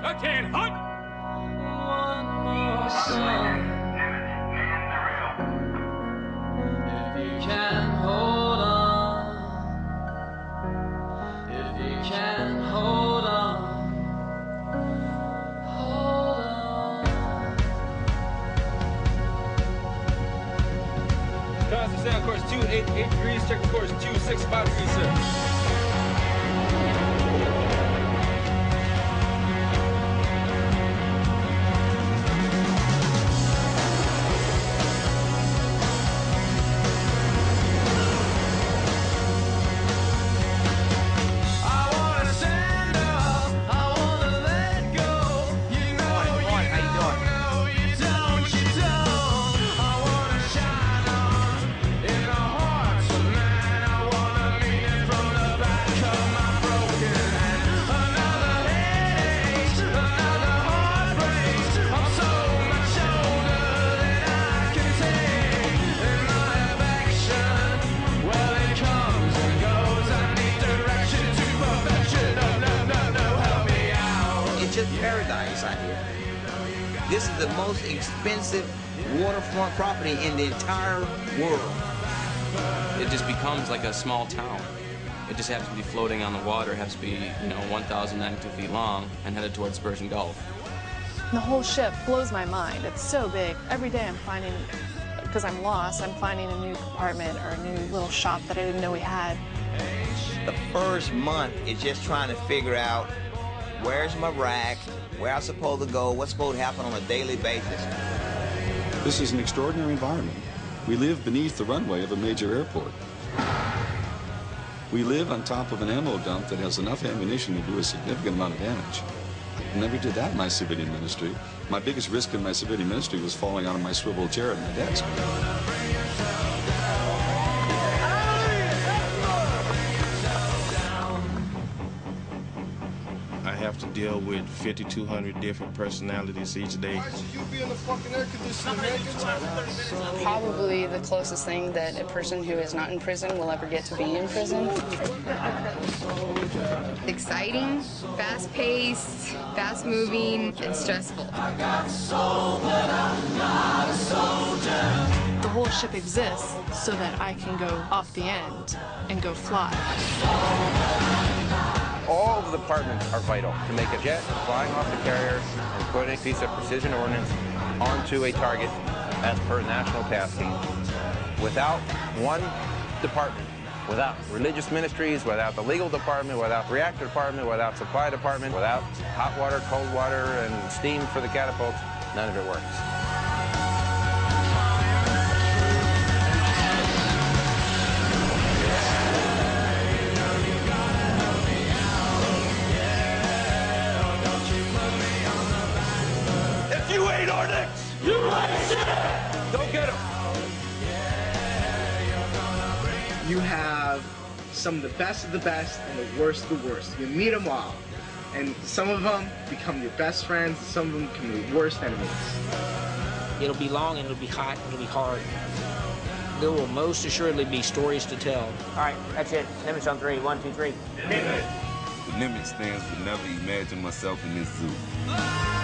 can hunt. If you can hold on, if you can hold on, hold on. Constant sound course 2, 8, 8 degrees, check the course 2, out. It's just paradise out here. This is the most expensive waterfront property in the entire world. it just becomes like a small town. It just happens to be floating on the water, happens to be, you know, 1,092 feet long and headed towards Persian Gulf. The whole ship blows my mind. It's so big. Every day I'm finding, because I'm lost, I'm finding a new compartment or a new little shop that I didn't know we had. The first month is just trying to figure out where's my rack, where I'm supposed to go, what's supposed to happen on a daily basis. This is an extraordinary environment. We live beneath the runway of a major airport. We live on top of an ammo dump that has enough ammunition to do a significant amount of damage. I never did that in my civilian ministry. My biggest risk in my civilian ministry was falling out of my swivel chair at my desk. Have to deal with 5,200 different personalities each day. Probably the closest thing that a person who is not in prison will ever get to be in prison. exciting, fast paced, fast moving, and stressful. The whole ship exists so that I can go off the end and go fly. All of the departments are vital to make a jet flying off the carrier and putting a piece of precision ordnance onto a target as per national tasking. Without one department, without religious ministries, without the legal department, without the reactor department, without supply department, without hot water, cold water, and steam for the catapults, none of it works. You ain't Ornix, you ain't shit! Don't get him! you have some of the best of the best and the worst of the worst. You meet them all. And some of them become your best friends, and some of them become your worst enemies. It'll be long and it'll be hot and it'll be hard. There will most assuredly be stories to tell. All right, that's it. Nimitz on three. One, two, three. The Nimitz stands for never imagine myself in this zoo.